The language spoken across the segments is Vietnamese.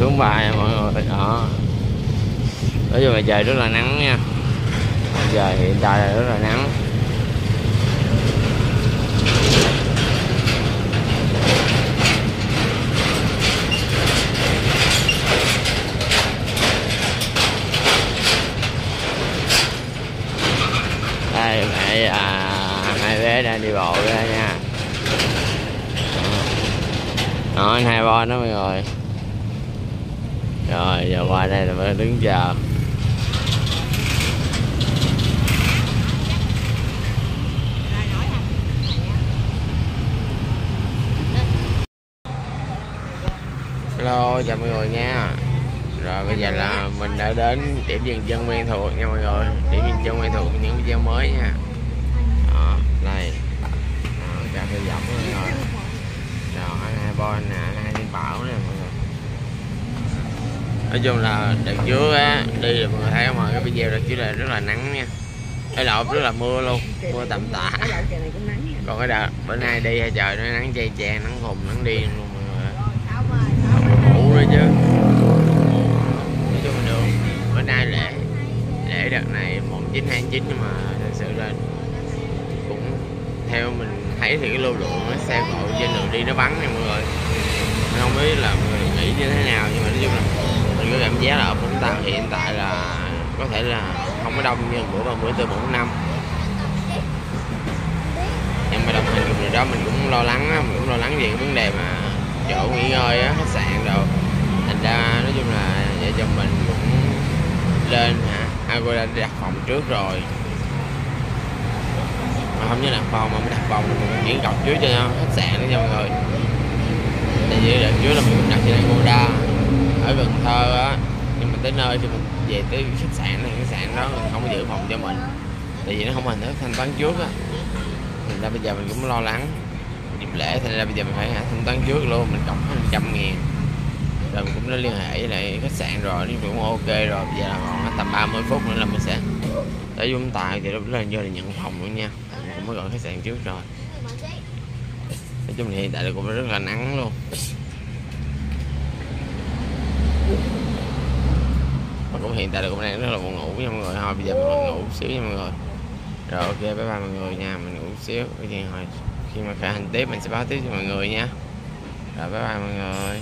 xuống bài nha mọi người. Đó. Nói chung là trời rất là nắng nha. Giờ hiện tại là rất là nắng. Đây, mẹ à hai bé đang đi bộ ra nha. Đó anh hai bo đó mọi người rồi giờ qua đây là mới đứng chờ. Hello chào mọi người nha. Rồi bây giờ là mình đã đến điểm dừng chân quen thuộc nha mọi người. Điểm dừng chân quen thuộc những video mới nha. Đó, này. Đó, cà phê giọng rồi. Rồi hai bon nè anh hai thiên bảo nè mọi người nói chung là đợt trước á đi là mọi người thấy mà cái video đợt trước là rất là nắng nha. Cái lộn rất là mưa luôn mưa tầm tã còn cái đợt bữa nay đi trời nó nắng chê chè nắng hùng nắng điên luôn mọi người ngủ nữa chứ. Nói chung được. Bữa nay lễ lễ đợt này một chín hai chín nhưng mà thật sự là cũng theo mình thấy thì cái lưu lượng nó xe cộ trên đường đi nó vắng nha mọi người. Mình không biết là mọi người nghĩ như thế nào nhưng mà nói chung là có cảm giác là ở Vũng Tàu hiện tại là có thể là không có đông như bữa ba bữa tư bốn năm. Nhưng mà đồng hành cùng điều đó mình cũng lo lắng á, mình cũng lo lắng về cái vấn đề mà chỗ nghỉ ngơi á, khách sạn rồi thành ra nói chung là vợ chồng mình cũng lên hả? À, Agoda đi đặt phòng trước rồi. Mà không như đặt phòng mà mới đặt phòng mình chuyển cọc trước cho khách sạn đó nha mọi người. Tại vì đợt trước là mình cũng đặt trên Agoda ở Cần Thơ á, nhưng mà tới nơi thì mình về tới khách sạn này, khách sạn đó mình không có giữ phòng cho mình, tại vì nó không hình thức thanh toán trước á. Thành ra bây giờ mình cũng lo lắng, dịp lễ thành ra bây giờ mình phải thanh toán trước luôn, mình cộng hơn trăm ngàn. Rồi mình cũng đã liên hệ với lại khách sạn rồi, nó cũng ok rồi, bây giờ là còn tầm 30 phút nữa là mình sẽ tới Vũng Tàu, thì lúc đó là vô là nhận phòng luôn nha mình cũng mới gọi khách sạn trước rồi. Nói chung thì hiện tại là cũng rất là nắng luôn. Cũng hiện tại là cũng đang rất là buồn ngủ nha mọi người thôi. Bây giờ mình ngủ xíu nha mọi người. Rồi ok bye bye mọi người nha. Mình ngủ xíu. Cái gì hồi khi mà khởi hành tiếp mình sẽ báo tiếp cho mọi người nha. Rồi bye bye mọi người.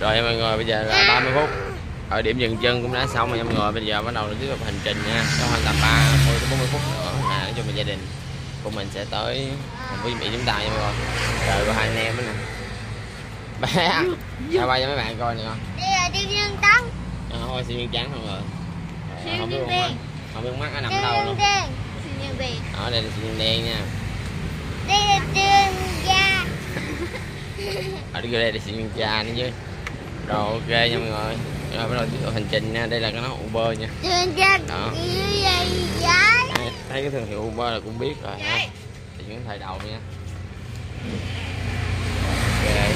Rồi mọi người bây giờ là 30 phút. Ở điểm dừng chân cũng đã xong rồi mọi người. Bây giờ bắt đầu tiếp tục hành trình nha. Trong khoảng tầm 30 đến 40 phút nữa là nói chung là gia đình của mình sẽ tới thành phố Mỹ chúng ta nha mọi người. Rồi có hai anh em nữa nè. Bé ra qua cho mấy bạn coi nè. Con Đi viên tông à, thôi xin viên trắng mọi người Siêu Ờ, không biết con mắt đen. không biết con mắt nó nằm ở đâu luôn. đen. Xin như vậy ở đây là xin đen nha. Đây là đường da. Ở đây là xin viên cha nữa chứ. Rồi ok nha mọi người. Rồi bắt đầu tiếp tục hành trình nha. Đây là cái nó Uber nha. Da Đó. Đây, thấy cái thương hiệu Uber là cũng biết rồi ha. Thì những thời đầu nha. Ok.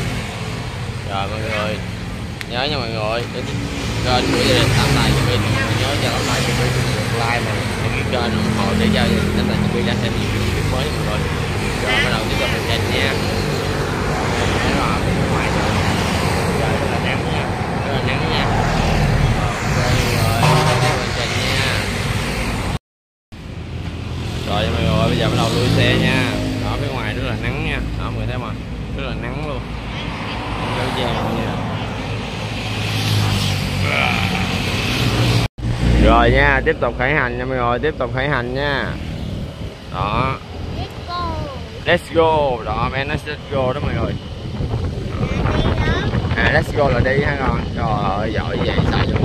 Rồi mọi người nhớ nha mọi người. Kênh của gia đình tạm tài cho mình. Nhớ cho tạm tài cho mình được like mà đăng ký kênh ủng hộ để cho gia đình tạm tài cho mình ra thêm nhiều video mới mọi người. Rồi bắt đầu tiếp tục hành trình nha. Đấy rồi, bên ngoài trời rất là nắng nha. Rất là nắng nha. Rồi nha. Rồi mọi người bây giờ bắt đầu lui xe nha. Đó phía ngoài rất là nắng nha. Đó mọi người thấy mà rất là nắng luôn. Kéo vàng nha rồi nha tiếp tục khởi hành nha mọi người tiếp tục khởi hành nha. Đó. Let's go. Đó men let's go đó mọi người. À let's go là đi ha con. Trời ơi giỏi vậy sao cho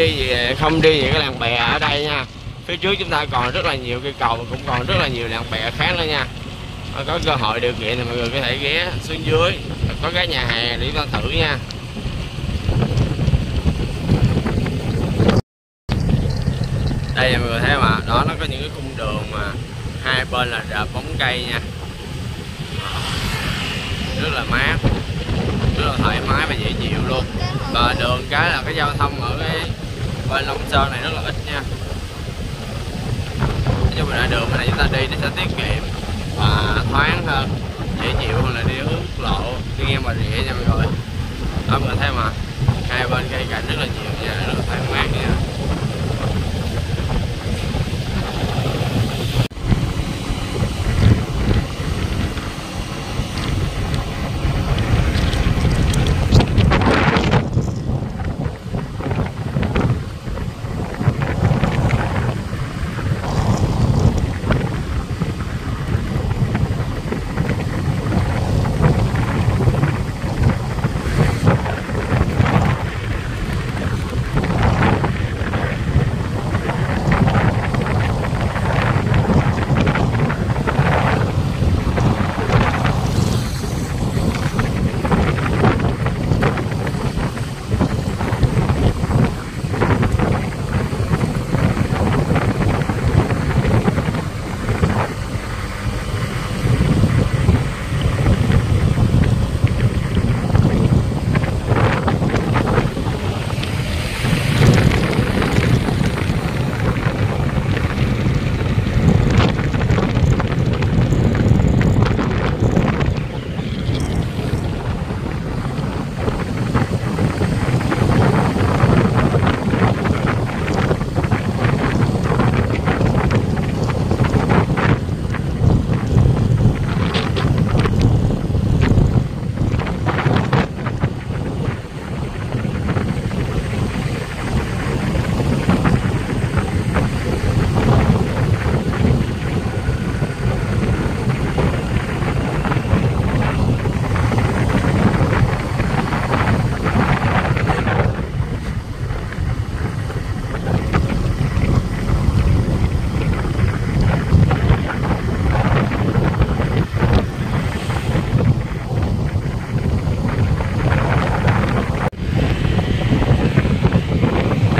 đi về ờ, không đi về cái làng bè ở đây nha. Phía trước chúng ta còn rất là nhiều cây cầu và cũng còn rất là nhiều làng bè khác nữa nha. Ờ, có cơ hội điều kiện thì mọi người có thể ghé xuống dưới, có cái nhà hàng để chúng ta thử nha. Đây mọi người thấy mà đó, nó có những cái cung đường mà hai bên là rợp bóng cây nha. Rất là mát, rất là thoải mái và dễ chịu luôn. Và đường cái là cái giao thông ở cái và lông sơn này rất là ít nha. Nói chung là đường này chúng ta đi thì sẽ tiết kiệm và thoáng hơn. Dễ chịu hơn là đi hướng lộ. Đi ngang mà rịa nha mọi người. Đó, mọi người thấy mà, hai bên cây cảnh rất là nhiều nha, rất là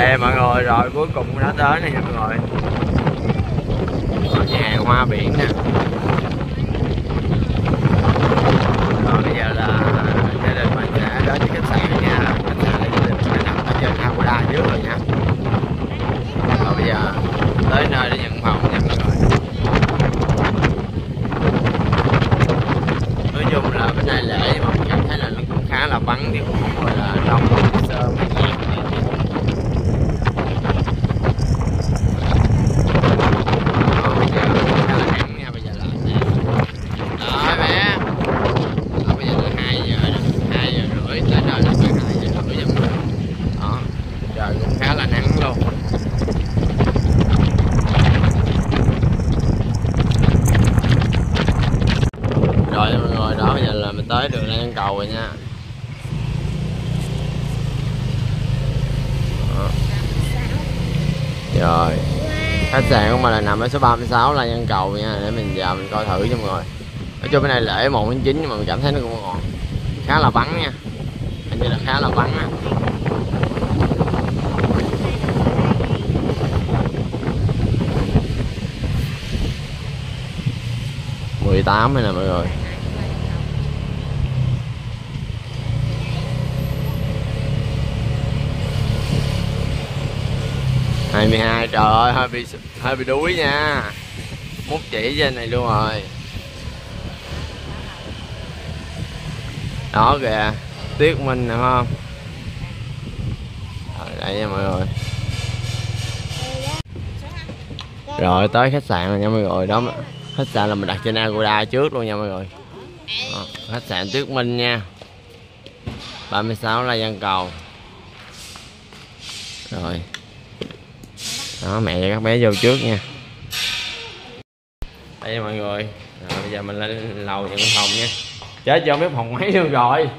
ok mọi người, rồi cuối cùng đã tới nè mọi người. Ở nhà hoa biển nè. Rồi, bây giờ là gia đình mình sẽ đến với khách sạn nha khách sạn là gia đình mình nằm ở trên Agoda dưới rồi nha. Rồi, bây giờ tới nơi để nhận phòng nha mọi người. Nói chung là bên này lễ mà cảm thấy là nó cũng khá là vắng, thì cũng không gọi là đông, sơ mà nhẹ sạn số 36 là Nhân Cầu nha, để mình vào mình coi thử cho mọi người. Nói chung cái này lễ 1 tháng 9 nhưng mà mình cảm thấy nó cũng còn khá là vắng nha. Hình như là khá là vắng á. mười tám này nè mọi người. Hai mươi hai trời ơi hơi bị hơi bị đuối nha. Mút chỉ trên này luôn rồi. Đó kìa tuyết minh nè phải không? Rồi đây nha mọi người. Rồi tới khách sạn rồi nha mọi người. Đó khách sạn là mình đặt trên Agoda trước luôn nha mọi người. Đó, khách sạn tuyết minh nha. 36 là văn cầu. Rồi đó mẹ các bé vô trước nha. Đây mọi người. Rồi, bây giờ mình lên lầu nhận phòng nha. Chết cho biết phòng mấy luôn rồi.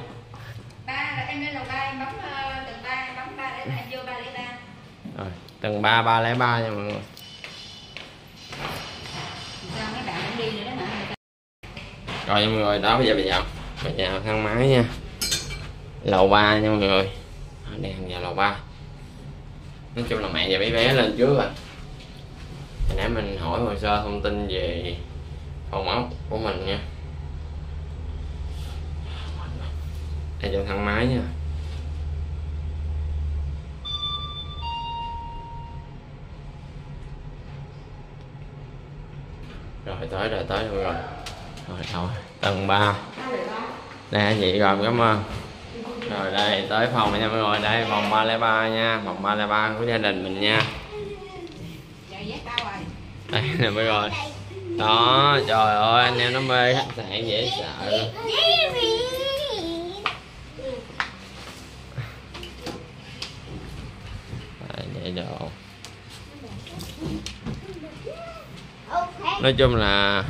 Ba em lên lầu ba em bấm ờ, tầng ba bấm ba để em vô ba lấy ba. Rồi tầng ba ba lẻ ba nha mọi người. Rồi mọi người đó bây giờ mình vào. Mình vào thang máy nha. Lầu ba nha mọi người. Đang vào lầu ba nói chung là mẹ và bé bé lên trước rồi. Hồi nãy mình hỏi hồ sơ thông tin về phòng ốc của mình nha. Đây trong thang máy nha. Rồi, tới rồi tới rồi. Rồi rồi. Thôi tầng 3 đây anh chị rồi cảm ơn rồi, đây, tới phòng nha mọi người. Đây, phòng 303 nha. Phòng 303 của gia đình mình nha. Đây, nè mọi người. Đó, trời ơi, anh em nó mê khách sạn dễ sợ. Luôn để đồ. Nói chung là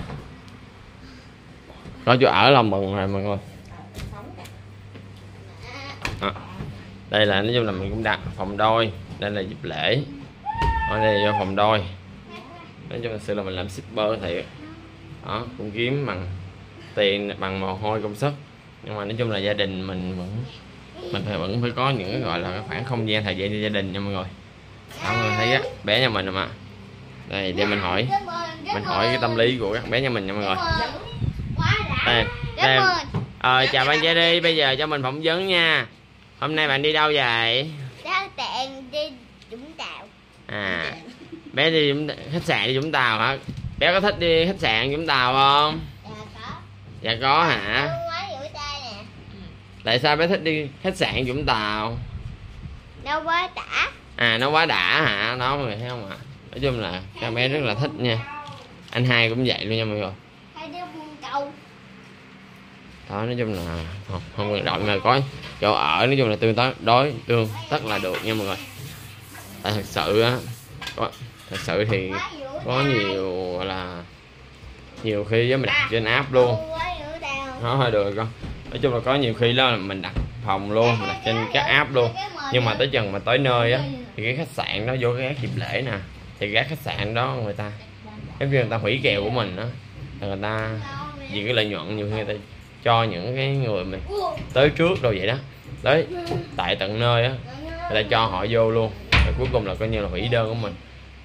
có chỗ ở là mừng rồi, mọi người Đó đây là nói chung là mình cũng đặt phòng đôi đây là dịp lễ. Ở đây là vô phòng đôi. Nói chung là sự là mình làm shipper thiệt. Đó cũng kiếm bằng tiền bằng mồ hôi công sức. Nhưng mà nói chung là gia đình mình vẫn mình phải vẫn phải có những cái gọi là cái khoảng không gian thời gian cho gia đình nha mọi người. Đó mọi người thấy á bé nhà mình mà. Đây để mình hỏi mình hỏi cái tâm lý của các bé nhà mình nha mọi người. Đây đây ờ chào bạn đi bây giờ cho mình phỏng vấn nha hôm nay bạn đi đâu vậy? Đó tiện đi Vũng Tàu. À bé đi Vũng- khách sạn đi Vũng Tàu hả? Bé có thích đi khách sạn Vũng Tàu không? Dạ có. Dạ có hả? Tại sao bé thích đi khách sạn Vũng Tàu? Đâu quá tả. À nó quá đã hả? Đó mọi người thấy không ạ? Nói chung là các bé rất là thích nha. Anh hai cũng vậy luôn nha mọi người. Hai đứa buông câu đó, nói chung là không không cần động mà có chỗ ở, nói chung là tương đối đối tương tất là được nha mọi người. Tại thật sự á, có, thật sự thì có nhiều là nhiều khi với mình đặt trên app luôn. Nó hơi được con nói chung là có nhiều khi đó là mình đặt phòng luôn, mình đặt trên các app luôn. Nhưng mà tới chừng mà tới nơi á, thì cái khách sạn đó vô cái dịp lễ nè, thì gác khách sạn đó người ta, cái việc người ta hủy kèo của mình đó là người ta vì cái lợi nhuận nhiều khi người ta cho những cái người mình tới trước đâu vậy đó. Tới tại tận nơi á, người ta cho họ vô luôn. Rồi cuối cùng là coi như là hủy đơn của mình.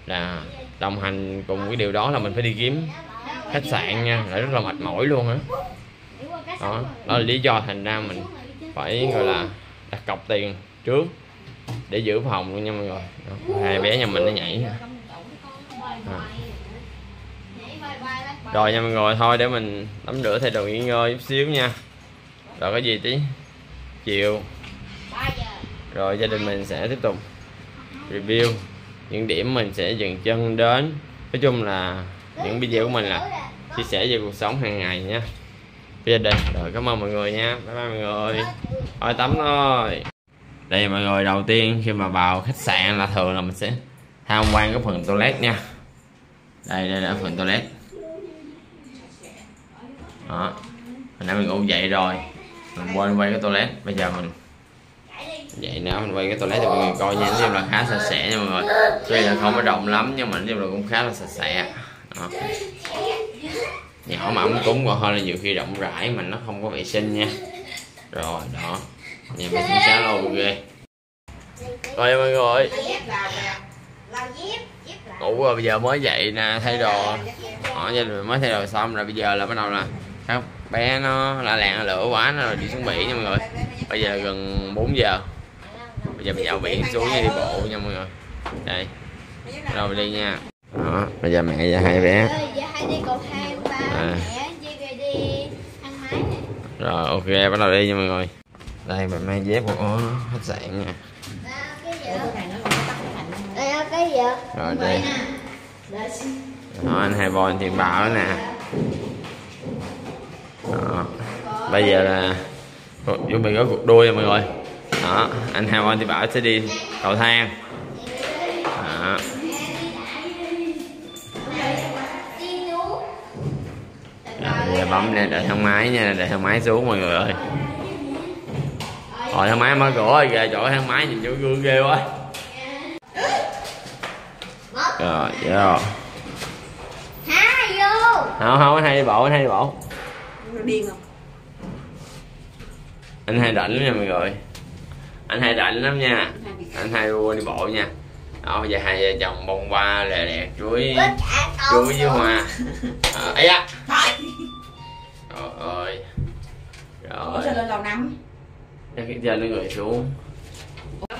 Là đồng hành cùng cái điều đó là mình phải đi kiếm khách sạn nha, là rất là mệt mỏi luôn á. Đó đó là lý do thành ra mình phải, gọi là, đặt cọc tiền trước để giữ phòng luôn nha mọi người. Hai bé nhà mình nó nhảy. À rồi nha mọi người thôi, để mình tắm rửa thay đồ nghỉ ngơi chút xíu nha. Rồi, có gì tí chiều. Rồi, gia đình mình sẽ tiếp tục review những điểm mình sẽ dừng chân đến. Nói chung là những video của mình là chia sẻ về cuộc sống hàng ngày nha. Với gia đình. Rồi, cảm ơn mọi người nha. Bye bye mọi người. Thôi, tắm thôi. Đây mọi người, đầu tiên khi mà vào khách sạn là thường là mình sẽ tham quan cái phần toilet nha. Đây đây là phần toilet đó. Hồi nãy mình ngủ dậy rồi. Mình quên quay cái toilet. Bây giờ mình vậy nữa mình quay cái toilet cho mọi người coi nha. Nói là khá sạch sẽ nha mọi người. Tuy là không có rộng lắm, nhưng mà nói là cũng khá là sạch sẽ. Đó. nhỏ mà ấm cúng còn hơn là nhiều khi rộng rãi mà nó không có vệ sinh nha. Rồi, đó. Nhà vệ sinh khá là ok. Rồi, mọi người. Ngủ rồi, bây giờ mới dậy nè, thay đồ. Họ gia đình mới thay đồ xong rồi, bây giờ là bắt đầu là các bé nó la làng lửa quá nó rồi đi xuống biển nha mọi người. Bây giờ gần 4 giờ. Bây giờ mình dạo biển xuống đi bộ nha mọi người. Đây. Rồi đi nha. Đó bây giờ mẹ và hai bé. À. rồi ok bắt đầu đi nha mọi người. Đây mình mang dép của khách sạn nha. Rồi, đây. đó, anh hai bon tiền bảo đó nè đó. bây giờ là chuẩn bị có cuộc đua nha mọi người đó anh hai bon tiền bảo sẽ đi cầu thang đó. Rồi, bấm nè đợi thang máy nha đợi thang máy xuống mọi người ơi rồi thang máy mở cửa rồi kìa chỗ thang máy nhìn chỗ gương ghê quá rồi rồi Há vô. không không anh hai đi bộ anh hai đi bộ điên không? Anh hai rảnh lắm nha mọi người. Anh hai rảnh lắm nha. Anh hai đi bộ nha. Đó bây giờ hai vợ chồng bông hoa lè lẹt chuối chuối với hoa. À, ấy á. Trời. Ơi. Ủa sao rồi lên lầu năm trên nó người xuống.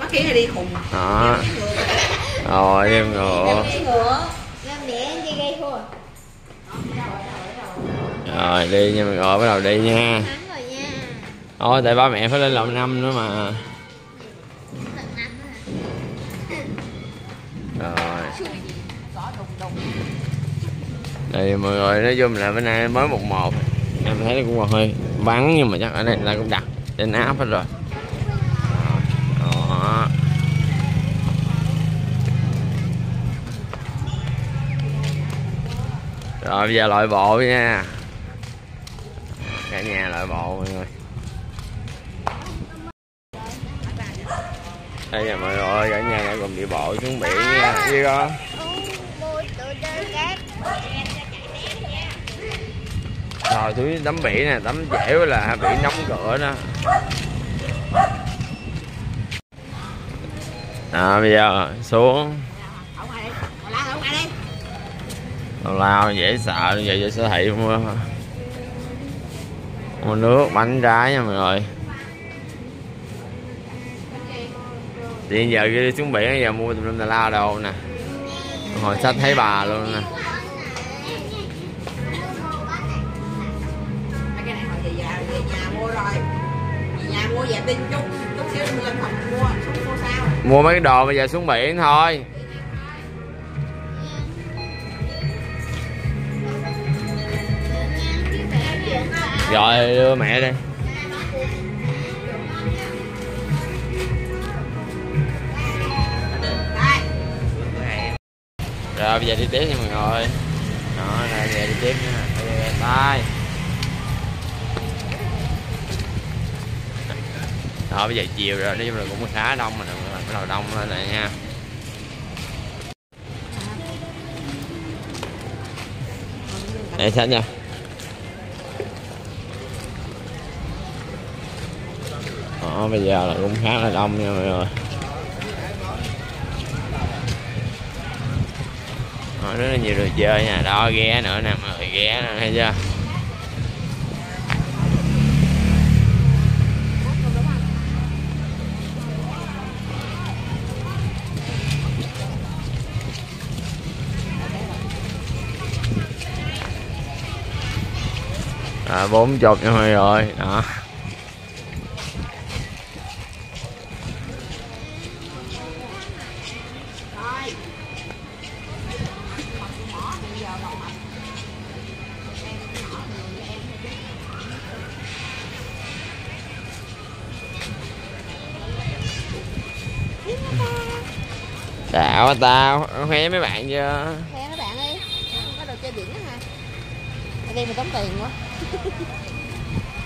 Mắt kia hay đi khùng? Đó. Rồi em ngựa. cái ngựa Ra mẹ đi gây thua. Rồi đi nha mọi người bắt đầu đi nha. Thôi tại ba mẹ phải lên lầu năm nữa mà. Rồi. Đây mọi người nói chung là bữa nay mới một một. Em thấy nó cũng hơi vắng nhưng mà chắc ở đây người ta cũng đặt trên áp hết rồi. Đó. Rồi bây giờ loại bộ nha cả nhà loại bộ mọi người. Đây nha mọi người cả nhà lại cùng đi bộ xuống biển nha. Con Môi tụi đơn cát. rồi túi tắm biển nè tắm dễ là biển nóng cửa đó. Đó bây giờ xuống. Tào lao dễ sợ vậy giờ siêu thị mua mua nước bánh trái nha mọi người. Thì giờ đi xuống biển giờ mua tùm lum tào lao đâu nè. Hồi sách thấy bà luôn nè. Mua mấy cái đồ bây giờ xuống biển thôi rồi, đưa mẹ đi. Đây rồi, bây giờ đi tiếp nha mọi người. Đó là bây giờ đi tiếp nha. Bye. Tay đó, bây giờ chiều rồi, nói chung là cũng khá đông mà bắt đầu đông lên này nha. Để sách nha? đó bây giờ là cũng khá là đông nha mọi người. Đó, rất là nhiều đồ chơi nè đó ghé nữa nè mọi người ghé nữa thấy chưa? Bốn chục nha mọi người đó. Quá tao? Khoe mấy bạn chưa? Khoe mấy bạn đi. Có đồ chơi biển á hả? Ở đây mình tốn tiền quá.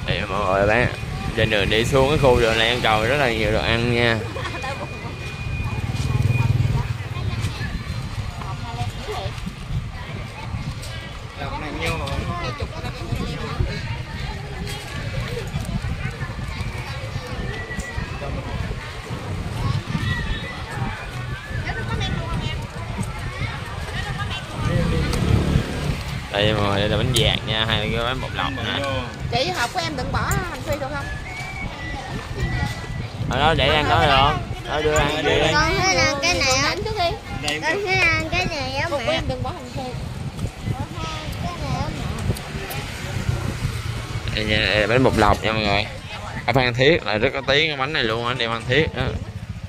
Đây mọi người bán trên đường đi xuống cái khu đường này ăn cầu rất là nhiều đồ ăn nha đây mọi người đây là bánh dạt nha hay là cái bánh bột lọc nè Em đừng bỏ hành phi được không? Ở đó để ăn đó được không đó đưa ăn ăn. Con thấy là cái này á. Đi Con thấy là cái này á mẹ? em đừng bỏ hành phi. Con thấy cái này á mẹ đây nha bánh bột lọc nha mọi người. Ở Phan Thiết là rất có tiếng cái bánh này luôn á đi Phan Thiết đó.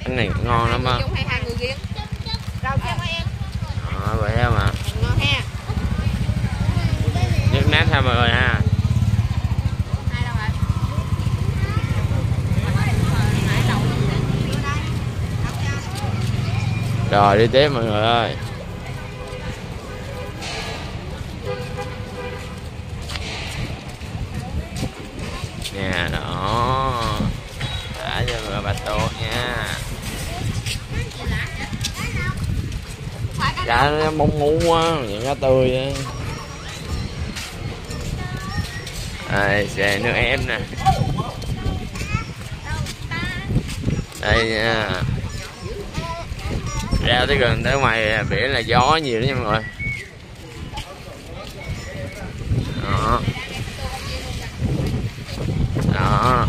Bánh này ngon lắm á. Chung hai hai người riêng. Rau cho em. Đó vậy mà. Ngon ha. Nước nát ha mọi người ha Hai đâu rồi Nãy đầu luôn nè Vô đây Đâu cho rồi đi tiếp mọi người ơi. Nè, đó. Thả cho vừa người bạch tuộc nha. Dạ nó bông ngu quá những cá tươi á. Đây xè nước ép nè. Đây nha ra tới gần tới ngoài biển là gió nhiều đó nha mọi người. Đó. Đó.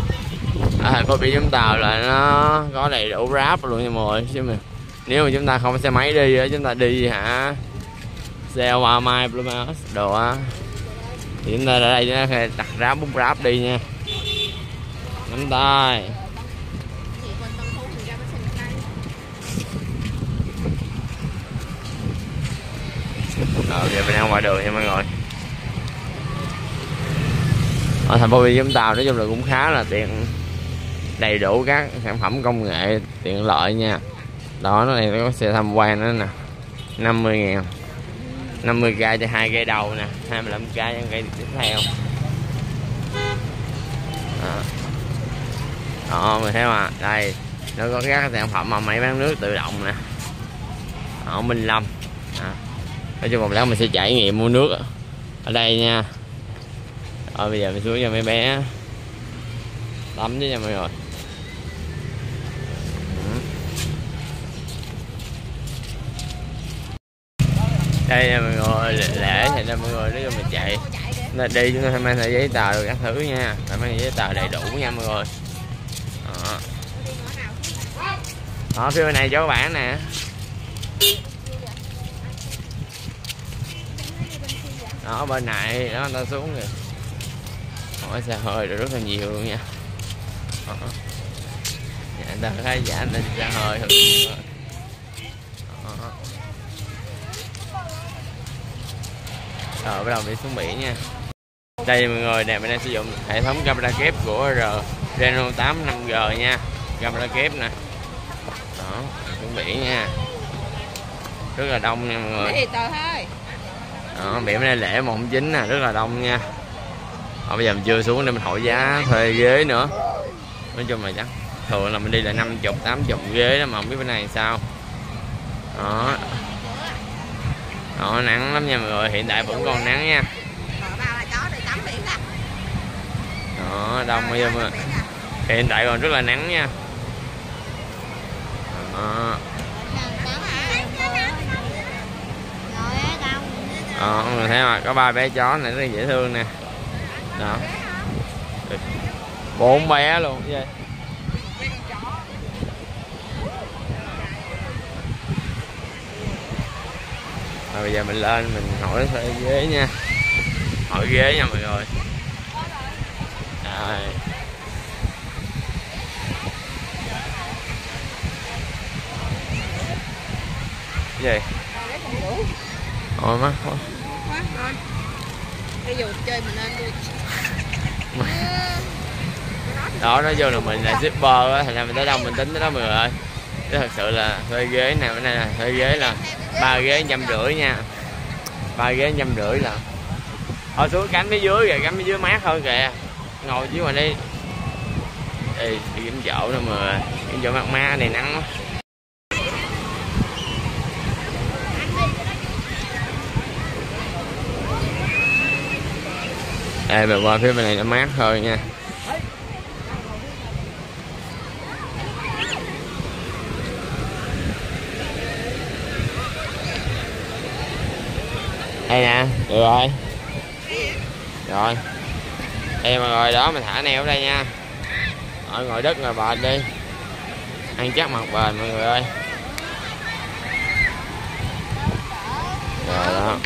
Ở thành phố biển Tàu là nó có đầy đủ ráp luôn nha mọi người. Chứ mà nếu mà chúng ta không xe máy đi chúng ta đi hả? Xe hoa mai Blumas đồ á. Thì chúng ta ở đây, chúng ta đặt ráp, bút ráp đi nha. Nắm tay. Ờ giờ mình ăn ngoài đường nha mọi người. Ở thành phố Biển Vũng Tàu nói chung là cũng khá là tiện Đầy đủ các sản phẩm công nghệ tiện lợi nha. Đó nó này có xe tham quan nữa nè. 50 ngàn. 50k cho hai cây đầu nè 25k cho cây tiếp theo. Đó, Đó mình thấy mà Đây Nó có các sản phẩm mà máy bán nước tự động nè. Đó Minh Lâm nói chung một lát mình sẽ trải nghiệm mua nước ở đây nha. Rồi bây giờ mình xuống cho mấy bé. Tắm chứ nha mọi người. Ừ. Đây nha mọi người, lễ- thì nên mọi người, nói chung mình chạy. Là đi chúng ta phải mang theo giấy tờ rồi các thứ nha. Phải mang giấy tờ đầy đủ nha mọi người. Đó. Đó, phía bên này chỗ bạn nè. Đó bên này đó người ta xuống kìa. Hỏi xe hơi rồi rất là nhiều luôn nha. Đó. Dạ, người ta khá giả nên xe hơi thật đó. rồi ờ. Ờ, bắt đầu đi xuống biển nha. Đây mọi người nè mình đang sử dụng hệ thống camera kép của R Reno 8 5G nha. Camera kép nè. Đó xuống biển nha. Rất là đông nha mọi người. Tờ thôi đó, biển này lễ mộng chính nè rất là đông nha. Ở bây giờ mình chưa xuống để mình hỏi giá thuê ghế nữa. Nói chung là chắc thường là mình đi là năm chục tám chục ghế đó mà không biết bên này sao. Đó. Đó nắng lắm nha mọi người hiện tại vẫn còn nắng nha. Đó đông bây giờ mà hiện tại còn rất là nắng nha. Đó, đó mọi người thấy không có ba bé chó này rất là dễ thương nè. Đó. Bốn bé luôn vậy Rồi bây giờ mình lên mình hỏi thuê ghế nha. Hỏi ghế nha mọi người. Rồi. Cái gì? Ôi má, ôi quá rồi bây chơi mình nên đi. Đó nói vô là mình là shipper á thành ra mình tới đâu mình tính tới đó mọi người ơi. Chứ thật sự là thuê ghế nè bữa nay là thuê ghế là ba ghế trăm rưỡi nha. Ba ghế trăm rưỡi là thôi xuống cánh phía dưới kìa cánh phía dưới mát hơn kìa. Ngồi dưới ngoài đây Ê, đi kiếm chỗ nữa mà kiếm chỗ mát mát này nắng quá. Đây mà qua phía bên này nó mát thôi nha. Đây nè, được rồi. Rồi. Đây mọi ngồi đó, mình thả neo ở đây nha. Rồi ngồi đất ngồi bệt đi. Ăn chắc mặt bền mọi người ơi. Rồi, đó.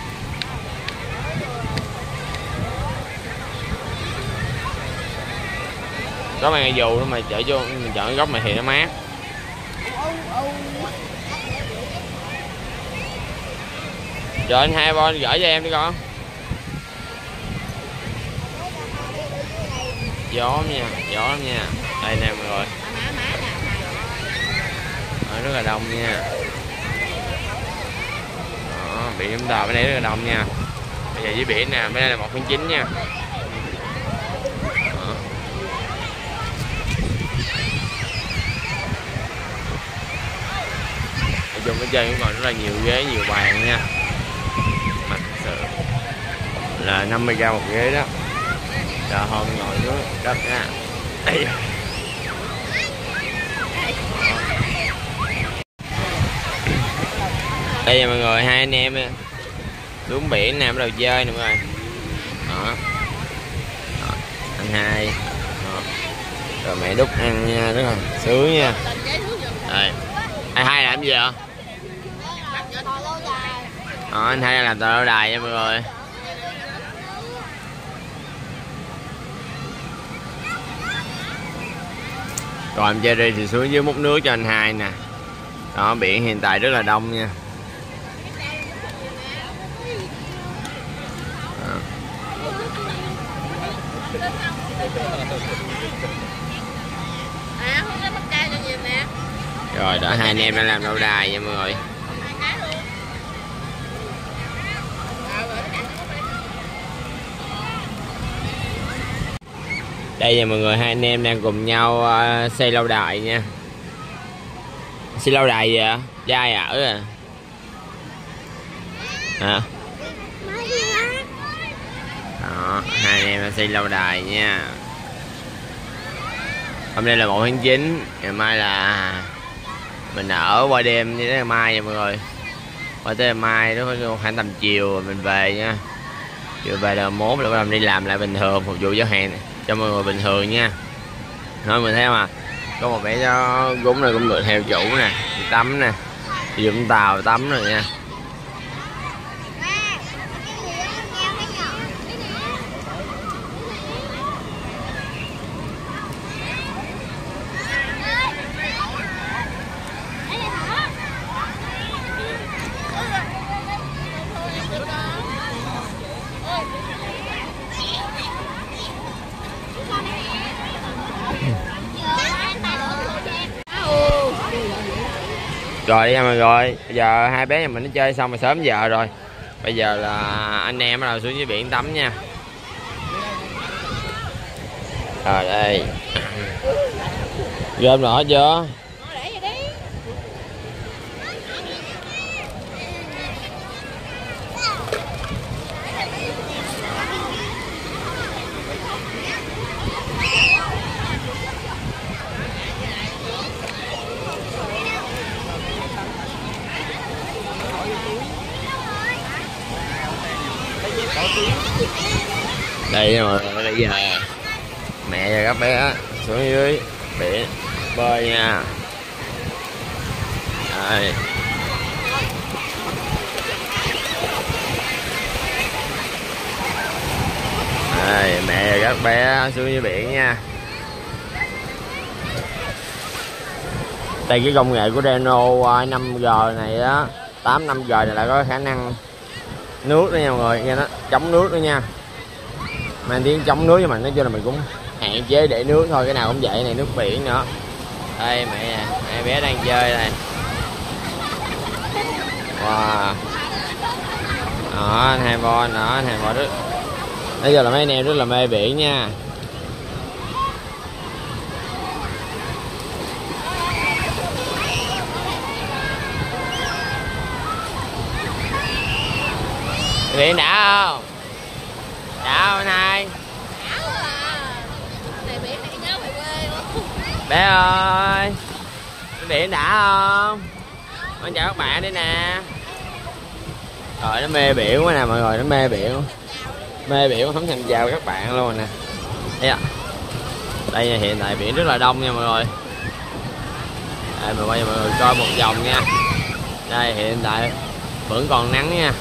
Có mấy ngày dù nữa mà chở vô mình chọn góc này thì nó mát. Rồi anh hai bon gửi cho em đi con. Gió lắm nha, gió lắm nha. Đây nè mọi người. Ở rất là đông nha. Đó, biển chúng ta bên đây rất là đông nha. Bây giờ dưới biển nè, bên đây là một phần chín nha. Nói cái chơi cũng còn rất là nhiều ghế, nhiều bàn nha. Mà thật sự là 50k một ghế đó. Giờ hôm ngồi xuống đất nha. Đây là mọi người hai anh em xuống biển nè bắt đầu chơi nè mọi người. Đó, đó. anh hai. Đó. rồi mẹ đúc ăn nha rất là sướng nha. Đây. Anh hai làm gì vậy? Đó, anh hai đang làm tờ lâu đài nha mọi người. Còn em Jerry thì xuống dưới múc nước cho anh hai nè. Đó biển hiện tại rất là đông nha. Đó. à rồi đó hai anh em đang làm lâu đài nha mọi người hai cái luôn à, rồi nó cạn đây nha mọi người, hai anh em đang cùng nhau ờ, xây lâu đài nha. Xây lâu đài gì ạ? Cho ai ở à. Hả? Đó, hai anh em đang xây lâu đài nha. Hôm nay là một tháng 9 ngày mai là mình ở qua đêm như thế ngày mai nha mọi người. Qua tới ngày mai đó khoảng tầm chiều mình về nha. Chiều về là mốt là bắt đầu đi làm lại bình thường, phục vụ cho hàng cho mọi người bình thường nha. Nói mình thấy mà có một bé cho gúng này cũng được theo chủ nè, tắm nè dụng tàu tắm rồi nha. Rồi đi nha mọi người bây giờ hai bé nhà mình nó chơi xong rồi sớm giờ rồi. Bây giờ là anh em bắt đầu xuống dưới biển tắm nha. Rồi đây gom rõ chưa? Đây nha mọi người bây giờ mẹ và các bé xuống dưới biển bơi nha. Đây. Đây, mẹ và các bé xuống dưới biển nha. Đây, cái công nghệ của Reno 5G này á 8 5G này là có khả năng nước đó nha mọi người nghe nó chống nước đó nha. Mang tiếng chống nước nhưng mà nói chung là mình cũng hạn chế để nước thôi cái nào cũng vậy này nước biển nữa. Đây mẹ nè mẹ bé đang chơi này, wow. Đó anh hai bon đó anh hai bon rất bây giờ là mấy anh em rất là mê biển nha. Biển đã không? Đã không nay này nhớ về quê bé ơi biển đã không? Con chào các bạn đây nè. Rồi nó mê biển quá nè mọi người nó mê biển. Mê biển không thèm chào các bạn luôn nè. Đây, ạ. đây hiện tại biển rất là đông nha mọi người. Đây mình quay cho mọi người coi một vòng nha. Đây hiện tại vẫn còn nắng nha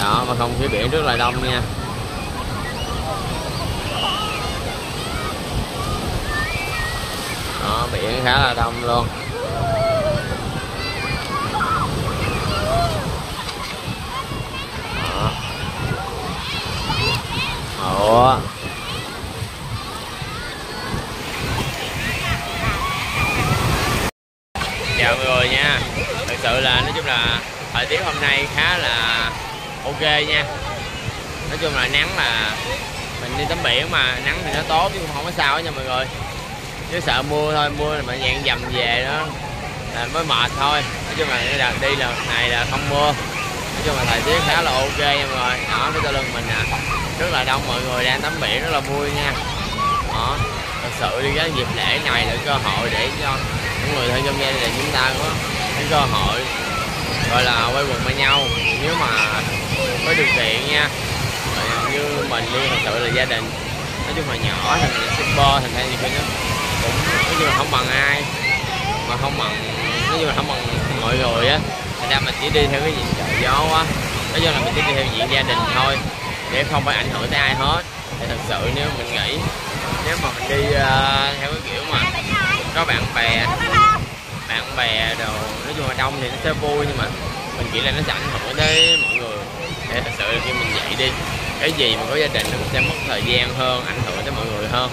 đó, mà không khí biển rất là đông nha. Đó, biển khá là đông luôn đó ủa chào mọi người nha thật sự là nói chung là thời tiết hôm nay khá là ok nha. Nói chung là nắng là mình đi tắm biển mà nắng thì nó tốt chứ không có sao hết nha mọi người. Chứ sợ mưa thôi, mưa là mình dạng dầm về đó là mới mệt thôi. Nói chung là cái đợt đi là này là không mưa. Nói chung là thời tiết khá là ok nha mọi người. Đó cái sau lưng mình nè. Rất là đông mọi người đang tắm biển rất là vui nha. Đó, thật sự đi cái dịp lễ này là cơ hội để cho những người thân trong gia đình chúng ta có cái cơ hội gọi là quay quần với nhau. Nếu mà có điều kiện nha Rồi như mình đi thật sự là gia đình nói chung là nhỏ thành là shipper thành ra gì khi nó cũng nói chung là không bằng ai mà không bằng nói chung là không bằng mọi người á. Thành ra mình chỉ đi theo cái diện trời gió quá nói chung là mình chỉ đi theo diện gia đình thôi để không phải ảnh hưởng tới ai hết. Thì thật sự nếu mình nghĩ nếu mà mình đi uh, theo cái kiểu mà có bạn bè bạn bè đồ. Nói chung là đông thì nó sẽ vui, nhưng mà mình nghĩ là nó sẽ ảnh hưởng tới mọi người. Để thật sự khi mình dậy đi, cái gì mà có gia đình nó cũng sẽ mất thời gian hơn, ảnh hưởng tới mọi người hơn.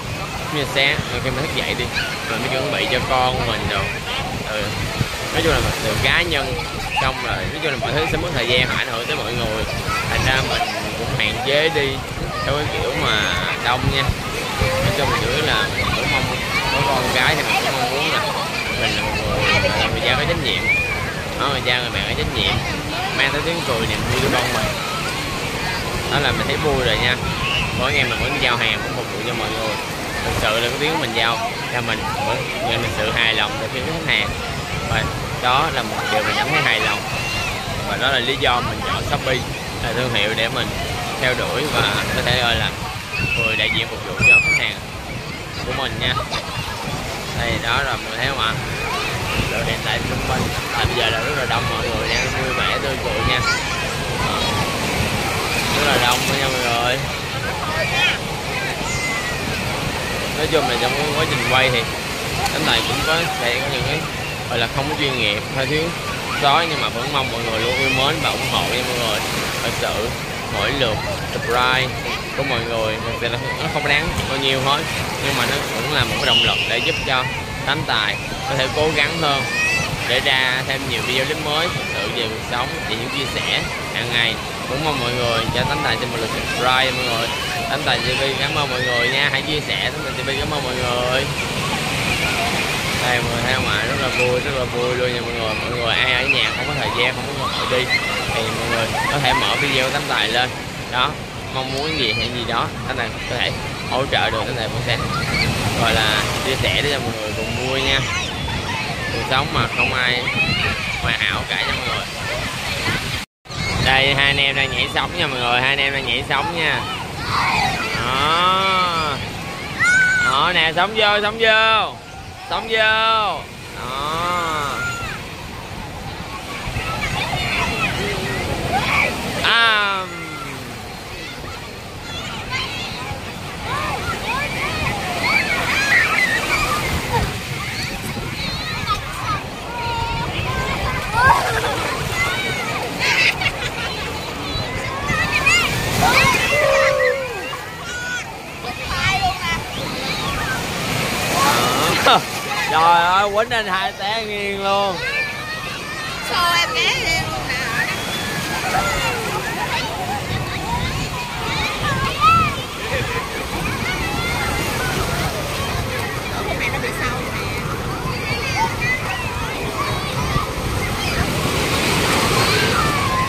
Như sáng khi mình thức dậy đi mình mới chuẩn bị cho con mình rồi ừ. nói chung là từ cá nhân, xong rồi nói chung là mọi thứ sẽ mất thời gian ảnh hưởng tới mọi người. Thành ra mình cũng hạn chế đi theo cái kiểu mà đông nha. Nói chung là chủ là mình cũng mong có con gái thì mình cũng mong muốn là người cha có trách nhiệm. Đó người cha người mẹ có trách nhiệm. Mang tới tiếng cười niềm vui cho con mình. Đó là mình thấy vui rồi nha. Mỗi ngày mình vẫn giao hàng, vẫn phục vụ cho mọi người. Thực sự là cái tiếng mình giao cho mình vẫn nhận được sự hài lòng từ phía khách hàng. Và đó là một điều mình cảm thấy hài lòng. Và đó là lý do mình chọn Shopee là thương hiệu để mình theo đuổi và có thể gọi là người đại diện phục vụ cho khách hàng của mình nha. Đây, đó là mình thấy không ạ? Rồi hiện tại xung quanh à, bây giờ là rất là đông mọi người đang vui vẻ tươi cười nha. Rất là đông đó nha mọi người. Nói chung là trong quá trình quay thì cái này cũng có sẽ có những cái gọi là không có chuyên nghiệp hơi thiếu sói nhưng mà vẫn mong mọi người luôn yêu mến và ủng hộ nha mọi người. Thật sự mỗi lượt subscribe của mọi người thực sự là nó không đáng bao nhiêu hết nhưng mà nó cũng là một cái động lực để giúp cho tánh tài. Có thể cố gắng hơn để ra thêm nhiều video clip mới, thực sự về cuộc sống để những chia sẻ hàng ngày. Cũng mong mọi người cho tánh tài xin một lượt subscribe mọi người. Tánh tài tv cảm ơn mọi người nha. Hãy chia sẻ tánh tài tv cảm ơn mọi người. Đây, mọi người thấy không ạ? Rất là vui, rất là vui luôn nha mọi người. Mọi người ai ở nhà không có thời gian, không có cơ hội đi, thì mọi người có thể mở video tấm tài lên. Đó, mong muốn gì hay gì đó tấm tài có thể hỗ trợ được thế này cũng sẽ, gọi là chia sẻ để cho mọi người cùng vui nha. Cuộc sống mà không ai hoàn hảo cả nha mọi người. Đây, hai anh em đang nhảy sóng nha mọi người, hai anh em đang nhảy sóng nha. Đó. Đó, nè sống vô sống vô. Sống vô. Đó. À. trời ơi quýnh lên hai té nghiêng luôn. Xô em ghé đi luôn nè.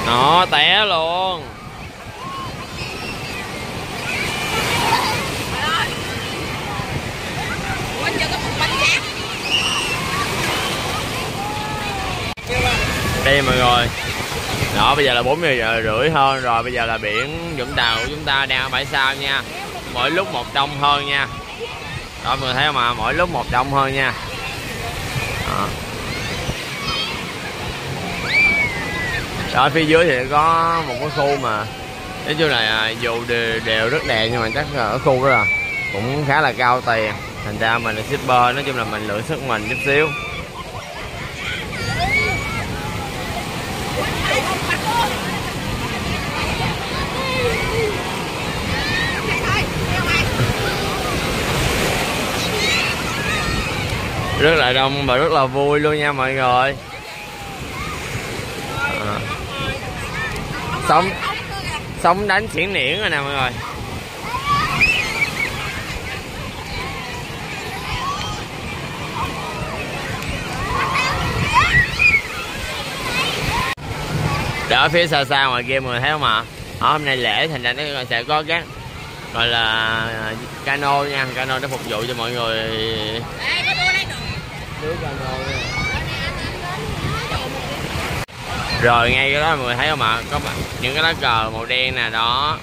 Nó té luôn quên cho có một bánh khác đây mọi người. Đó bây giờ là bốn giờ rưỡi hơn rồi bây giờ là biển Vũng Tàu của chúng ta đang ở bãi sao nha. Mỗi lúc một đông hơn nha. Đó mọi người thấy không ạ? Mỗi lúc một đông hơn nha. Đó. đó phía dưới thì có một cái khu mà nói chung là à, dù đều, đều rất đẹp nhưng mà chắc là ở khu đó là cũng khá là cao tiền. Thành ra mình là shipper nói chung là mình lựa sức mình chút xíu. Rất là đông và rất là vui luôn nha mọi người à. sống sống đánh xiển niễn rồi nè mọi người đó ở phía xa xa ngoài kia mọi người thấy không ạ à? hôm nay lễ thành ra nó sẽ có các rồi là à, cano nha, cano để phục vụ cho mọi người. Rồi, ngay cái đó mọi người thấy không ạ? Có những cái lá cờ màu đen nè, đó.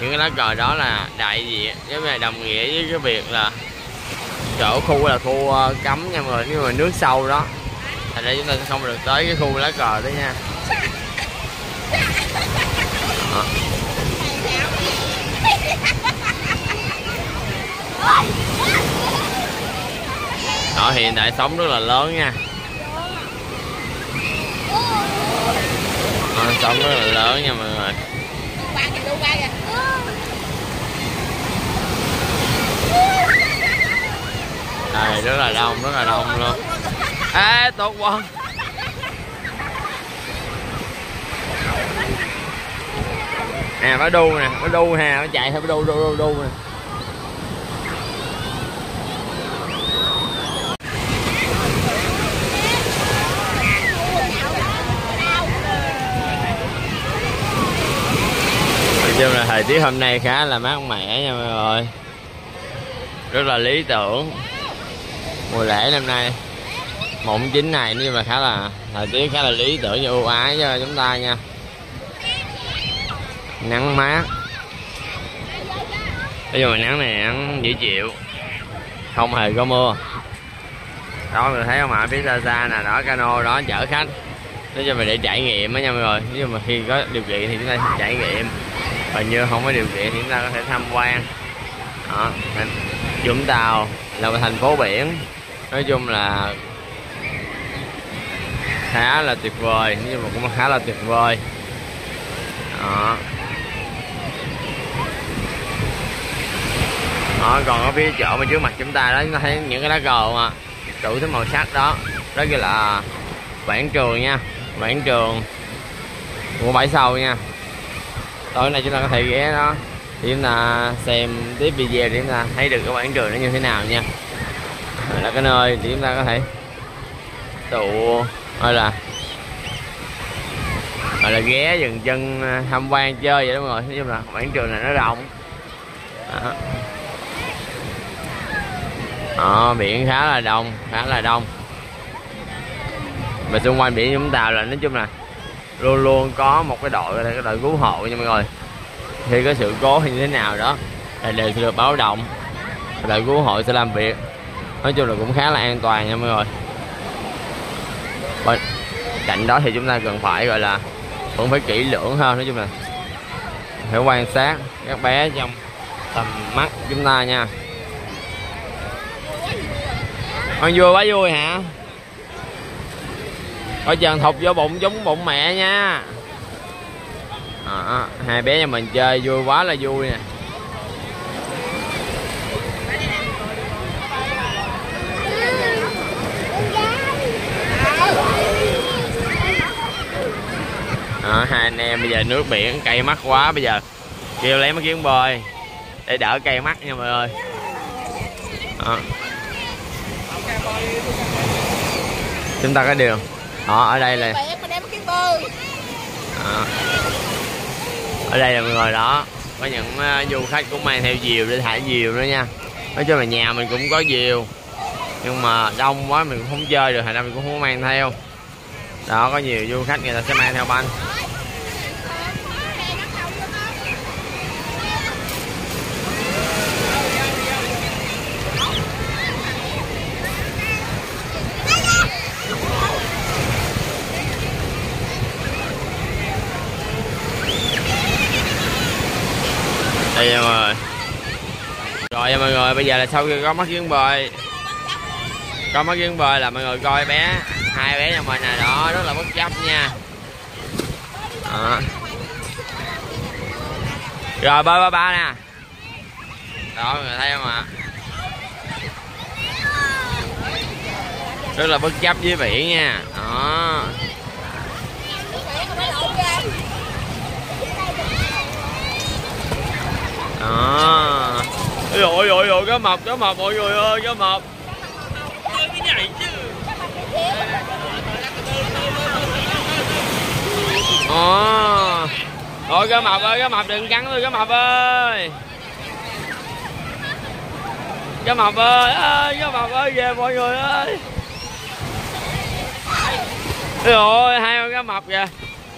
Những cái lá cờ đó là đại diện, giống như là đồng nghĩa với cái việc là chỗ khu là khu ờ, cấm nha mọi người nhưng mà nước sâu đó. Thành ra chúng ta sẽ không được tới cái khu lá cờ đó nha. Đó. Đó hiện tại sóng rất là lớn nha. À, sóng rất là lớn nha mọi người. Đây rất là đông rất là đông luôn. Ê tốt quá nè nó đu nè nó đu nè nó chạy theo nó đu đu đu đu nè nói chung là thời tiết hôm nay khá là mát mẻ nha mọi người. Rất là lý tưởng. Mùa lễ năm nay mộng chín này, nhưng mà khá là, thời tiết khá là lý tưởng và ưu ái cho chúng ta nha. Nắng mát. Bây giờ nắng này nắng dễ chịu, không hề có mưa. Đó, mình thấy không ạ? Phía xa xa nè, đó, cano, đó, chở khách. Nói cho mình để trải nghiệm á nha mọi người. Nếu mà khi có điều kiện thì chúng ta sẽ trải nghiệm và như không có điều kiện thì chúng ta có thể tham quan. Đó, thành- Vũng Tàu là một thành phố biển. Nói chung là khá là tuyệt vời nhưng mà cũng khá là tuyệt vời. Đó. Đó, còn ở phía chỗ mà trước mặt chúng ta đó, chúng ta thấy những cái lá cờ mà đủ thứ màu sắc đó. Đó kia là quảng trường nha, quảng trường của bãi sau nha tối nay chúng ta có thể ghé đó. Thì chúng ta xem tiếp video để chúng ta thấy được cái quảng trường nó như thế nào nha. Đó là cái nơi thì chúng ta có thể tụ gọi là gọi là ghé dừng chân à, tham quan chơi vậy đó rồi nói chung là quảng trường này nó rộng. Đó. Đó, biển khá là đông khá là đông. Và xung quanh biển chúng ta là nói chung là luôn luôn có một cái đội cái đội cứu hộ nha mọi người. Khi có sự cố như thế nào đó, thì đều sẽ được báo động. Đội cứu hộ sẽ làm việc. Nói chung là cũng khá là an toàn nha mọi người. Bên cạnh đó thì chúng ta cần phải, gọi là vẫn phải kỹ lưỡng hơn, nói chung là phải quan sát các bé trong tầm mắt chúng ta nha. Con vui quá vui hả? Bây giờ thụt vô bụng giống bụng mẹ nha. À, Hai bé nhà mình chơi vui quá là vui nè. À, Hai anh em bây giờ nước biển cay mắt quá bây giờ. Kêu lấy mấy kiếm bơi Để đỡ cay mắt nha mọi người. À. Chúng ta có điều đó ở đây là đó. ở đây là mọi người đó. Có những uh, du khách cũng mang theo diều để thả diều nữa nha. Nói chung là nhà mình cũng có diều. Nhưng mà đông quá mình cũng không chơi được thành ra mình cũng không có mang theo. Đó có nhiều du khách người ta sẽ mang theo banh rồi em ơi. Rồi mọi người, bây giờ là sau khi có mắt kiến bơi có mắt kiến bơi là mọi người coi bé, hai bé nhà mình nè, đó, rất là bất chấp nha. Đó. rồi bơi ba ba nè. Đó, mọi người thấy không ạ? Rất là bất chấp với biển nha. Đó. Đó ôi ôi ôi ôi cá mập cá mập mọi người ơi cá mập ờ. cái này chứ Ồ. Ôi cá mập ơi, cá mập đừng cắn tôi cá mập ơi. Cá mập ơi, ơi cá mập ơi về mọi người ơi. Ôi ôi, hai con cá mập kìa.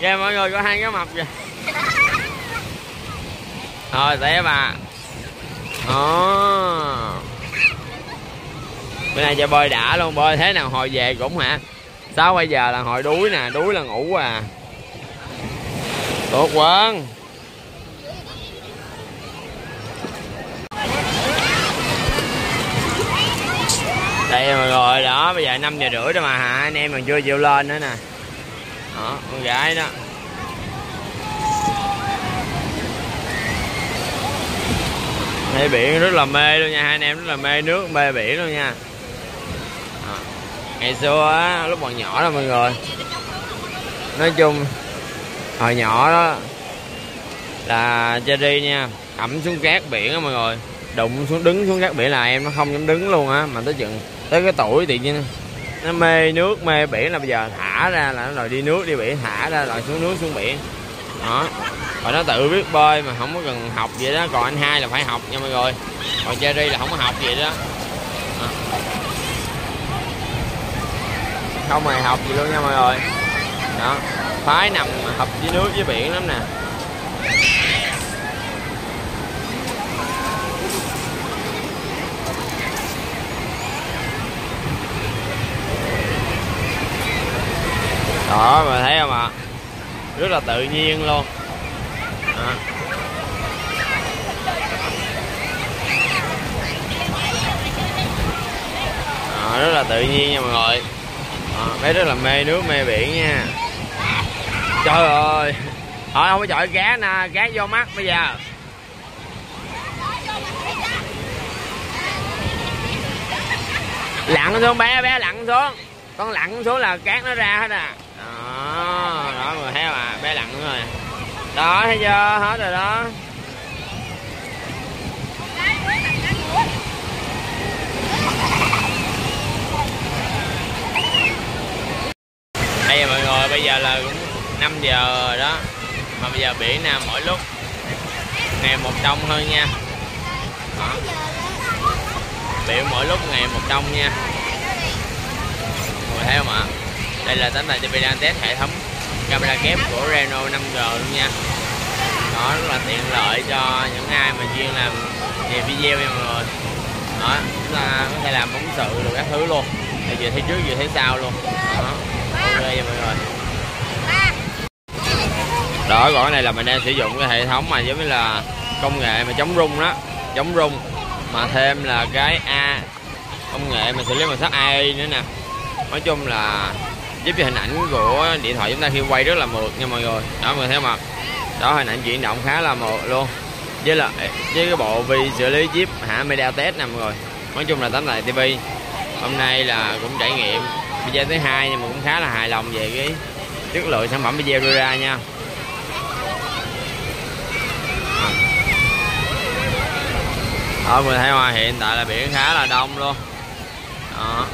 Về mọi người có hai cá mập kìa. Rồi té bà. đó Bữa nay cho bơi đã luôn, bơi thế nào hồi về cũng hả? sáu bây giờ là hồi đuối nè, đuối là ngủ à. Tốt quá. Đây mọi người đó, bây giờ năm giờ rưỡi đó mà hả, anh em còn chưa chịu lên nữa nè. Đó, con gái đó. Mê biển rất là mê luôn nha, hai anh em rất là mê nước, mê biển luôn nha. à, Ngày xưa á, lúc còn nhỏ đó mọi người. Nói chung hồi nhỏ đó là chơi đi nha ẩm xuống cát biển á mọi người đụng xuống đứng xuống cát biển là em nó không dám đứng luôn á mà tới chừng tới cái tuổi tự nhiên nó mê nước mê biển là bây giờ thả ra là nó đòi đi nước đi biển thả ra rồi xuống nước xuống biển đó. Và nó tự biết bơi mà không có cần học vậy đó, còn anh hai là phải học nha mọi người. Còn Cherry là không có học vậy đó. Không hề học gì luôn nha mọi người. Đó. Phái nằm hợp với nước với biển lắm nè. Đó, mà thấy không ạ? Rất là tự nhiên luôn. À. À, rất là tự nhiên nha mọi người. À, bé rất là mê nước mê biển nha. Trời ơi. Thôi không có chọi cá nè cá vô mắt bây giờ. Lặn xuống bé bé lặn xuống. Con lặn xuống là cát nó ra hết à đó đó người thấy mà bé lặn xuống rồi. Đó, thấy chưa? Hết rồi đó. Đây, mọi người, bây giờ là cũng 5 giờ rồi đó. Mà bây giờ biển nè, mỗi lúc ngày một đông hơn nha. Đó. biển mỗi lúc ngày một đông nha. Mọi người thấy không ạ? Đây là tấm này TV đang test hệ thống camera kép của Renault 5G luôn nha. Đó rất là tiện lợi cho những ai mà chuyên làm về video nha mọi người đó, chúng ta có thể làm phóng sự được các thứ luôn. Thì vừa thấy trước vừa thấy sau luôn. Đó, ok nha mọi người. Đó, còn cái này là mình đang sử dụng cái hệ thống mà giống như là công nghệ mà chống rung đó. Chống rung, mà thêm là cái a. Công nghệ mà xử lý màu sắc AI nữa nè. Nói chung là giúp cho hình ảnh của điện thoại chúng ta khi quay rất là mượt nha mọi người. Đó, mọi người thấy không ạ? đó, hình ảnh chuyển động khá là mượt luôn. Với là với cái bộ vi xử lý chip hả, Media Test nè mọi người. Nói chung là tấm này TV hôm nay là cũng trải nghiệm. Video thứ hai nhưng mà cũng khá là hài lòng về cái chất lượng sản phẩm video đưa ra nha. Đó, mọi người thấy Hoa hiện tại là biển khá là đông luôn. Đó.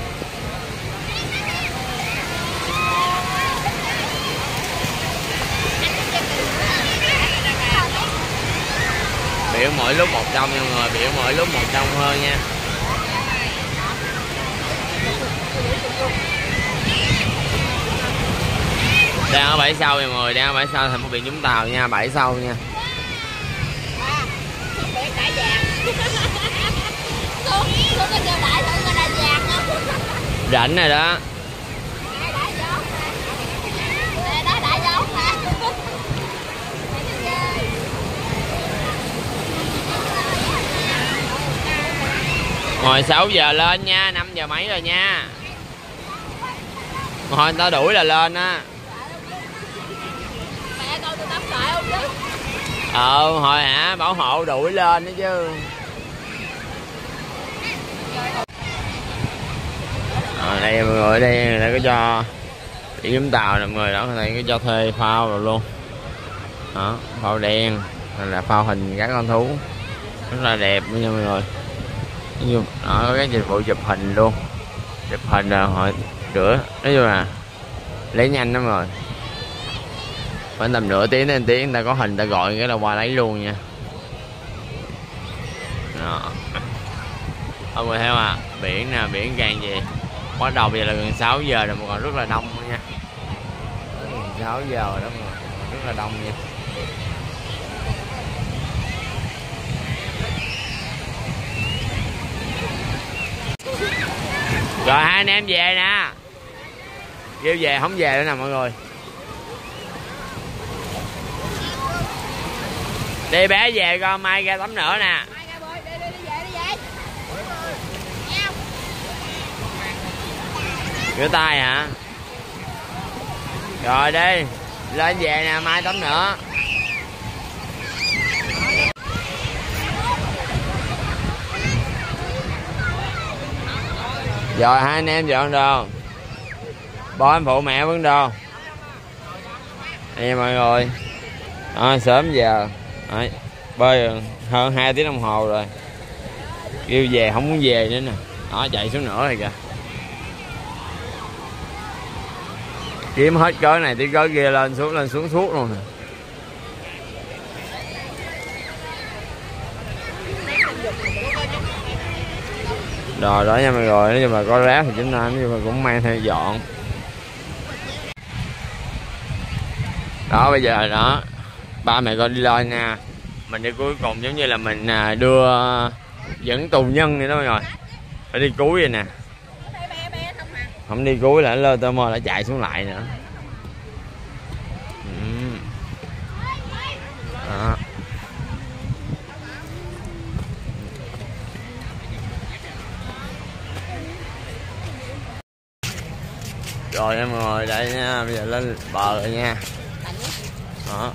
Biển mỗi lúc một trong nha mọi người biển mỗi lúc một trong hơn nha. Đang ở bãi sau nha mọi người đang ở bãi sau thành phố biển Vũng Tàu nha bãi sau nha. Để đại vàng Xuống, xuống cái kêu đại thử coi đại vàng không rảnh rồi đó Đại đại gió Nè đó đại gió nè ngồi 6 giờ lên nha 5 giờ mấy rồi nha. Ngồi người ta đuổi là lên á. Mẹ coi tôi tắm lại không chứ? Ờ hồi hả? Bảo hộ đuổi lên đó chứ. Ờ đây mọi người đây người ta có cho biển Vũng Tàu nè mọi người. Đó người ta có cho thuê phao rồi luôn. Đó phao đen là phao hình các con thú. Rất là đẹp nha mọi người Nói có cái dịch vụ chụp hình luôn. Chụp hình là họ rửa, nói chung là lấy nhanh lắm rồi. Khoảng tầm nửa tiếng đến tiếng ta có hình ta gọi cái là qua lấy luôn nha. Đó. Ông người theo à biển nè, biển càng gì? Bắt đầu bây giờ là gần 6 giờ rồi mà còn rất là đông nha. Gần 6 giờ rồi đó mà rất là đông nha. Rồi, hai anh em về nè. Kêu về, không về nữa nè, mọi người. Đi bé về con mai ra tắm nữa nè. Rửa tay hả? Rồi, đi. Lên về nè, mai tắm nữa. Rồi hai anh em dọn đồ. Bo em phụ mẹ vẫn đồ. Anh em mọi người. À, sớm giờ à, bơi hơn 2 tiếng đồng hồ rồi. Kêu về không muốn về nữa nè. Đó chạy xuống nữa rồi kìa. Kiếm hết cỡ này tới cỡ kia lên xuống lên xuống suốt luôn nè. Rồi đó nha mọi người nói chung là có rác thì chúng ta nói chung là cũng mang theo dọn. Đó bây giờ đó ba mẹ con đi lên nha. Mình đi cuối cùng giống như là mình à, đưa dẫn tù nhân vậy đó mọi người. Phải đi cuối vậy nè. Hả? không đi cuối là lơ tơ mơ đã chạy xuống lại nữa Ừ. đó rồi em ngồi đây nha bây giờ lên bờ rồi nha. Đó.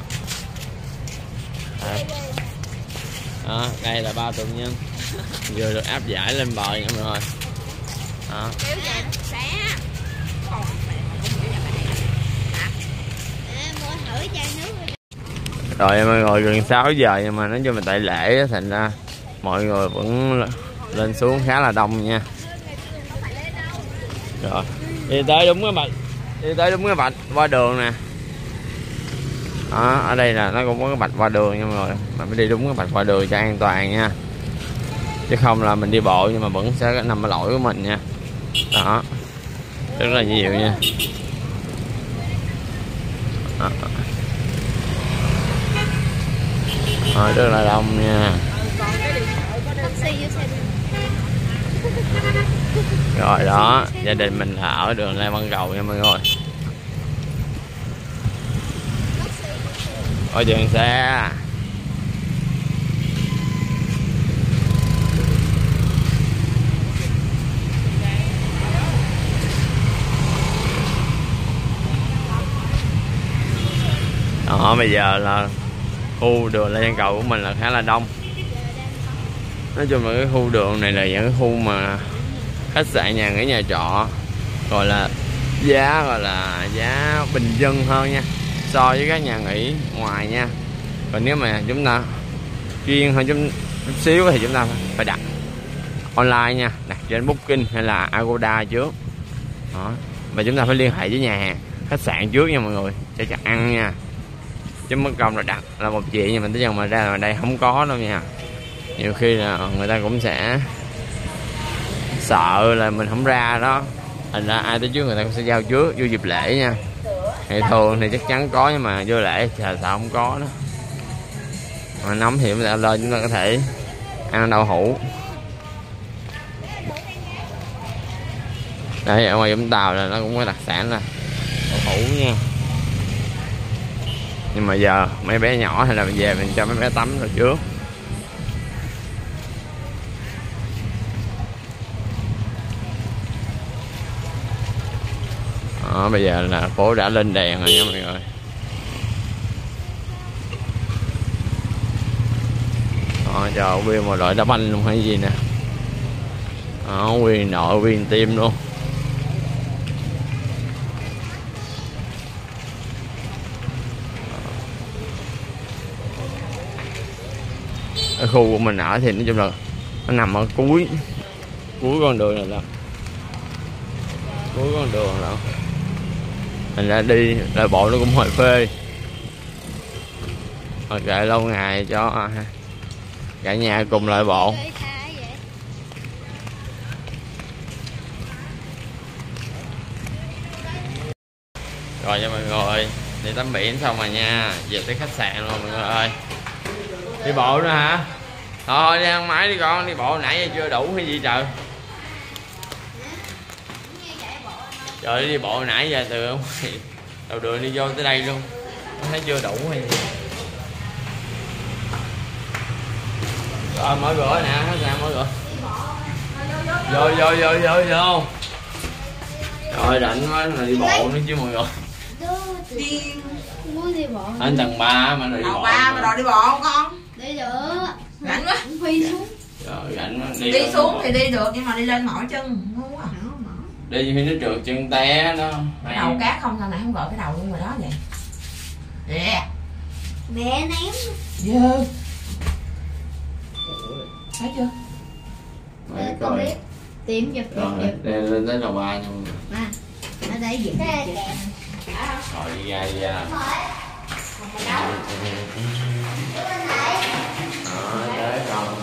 Đây. đó đây là ba tù nhân. Vừa được áp giải lên bờ nha mọi người đó rồi mọi người gần 6 giờ nhưng mà nói chung là tại lễ thành ra mọi người vẫn lên xuống khá là đông nha. Rồi đi tới đúng cái bạch đi tới đúng cái bạch qua đường nè. Đó ở đây là nó cũng có cái bạch qua đường nha mọi người mà phải đi đúng cái bạch qua đường cho an toàn nha. Chứ không là mình đi bộ nhưng mà vẫn sẽ nằm ở lỗi của mình nha. Đó rất là nhiều nha. Đó. Rồi, rất là đông nha. Taxi vô xe đi rồi đó, gia đình mình là ở đường Lê Văn Cầu nha mọi người. Ở trường xe. Đó, bây giờ là khu đường Lê Văn Cầu của mình là khá là đông nói chung là cái khu đường này là những cái khu mà khách sạn nhà nghỉ nhà trọ gọi là giá gọi là giá bình dân hơn nha so với các nhà nghỉ ngoài nha. Còn nếu mà chúng ta chuyên hơn chút, chút xíu thì chúng ta phải đặt online nha đặt trên booking hay là agoda trước. Đó và chúng ta phải liên hệ với nhà hàng khách sạn trước nha mọi người cho chắc ăn nha. Chứ mất công là đặt là một chuyện nhưng mà tới giờ mà ra là đây không có đâu nha nhiều khi là người ta cũng sẽ sợ là mình không ra đó. Thành ra ai tới trước người ta cũng sẽ giao trước, vô dịp lễ nha. Thì thường thì chắc chắn có nhưng mà vô lễ thì sợ không có đó. Mà nóng thì chúng ta lên chúng ta có thể ăn đậu hũ. Đây, ở ngoài Vũng Tàu là nó cũng có đặc sản là đậu hũ nha. Nhưng mà giờ mấy bé nhỏ hay là về mình cho mấy bé tắm rồi trước. Đó, bây giờ là phố đã lên đèn rồi nha mọi người. Đó, cho nguyên một đội đá banh luôn hay gì nè. Đó, nguyên nội nguyên tim luôn. Ở khu của mình ở thì nói chung là nó nằm ở cuối cuối con đường này đó. Cuối con đường đó thành ra đi lại bộ nó cũng hơi phê. Mà kệ lâu ngày cho cả nhà cùng lại bộ rồi nha mọi người đi tắm biển xong rồi nha. Về tới khách sạn luôn mọi người ơi. Đi bộ nữa hả? Thôi đi ăn máy đi con đi bộ nãy giờ chưa đủ hay gì trời trời đi bộ nãy giờ từ ngoài đầu đường đi vô tới đây luôn. Thấy chưa đủ hay gì? Rồi mở cửa nè hết ra mở cửa. Vô vô vô vô vô. Rồi rảnh quá là đi bộ nữa chứ mọi người. Đi. Muốn đi bộ. Anh tầng 3 mà đi bộ ba mà đòi đi bộ không con? Đi được. Rảnh quá. Phi xuống. Rồi rảnh đi, lên xuống thì đi được nhưng mà đi lên mỏi chân ngu quá đi khi nó trượt chân té đó. Cái đầu cát không sao này không gọi cái đầu luôn rồi đó vậy. Yeah. mẹ ném. Dơ thấy chưa? Tôi coi. biết. Tìm giật giật rồi giật lên lên tới đầu ba nha à ở đây giật rồi đi ra đi ra. Đó tới còn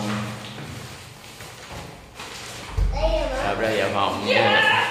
要不然也忙不过来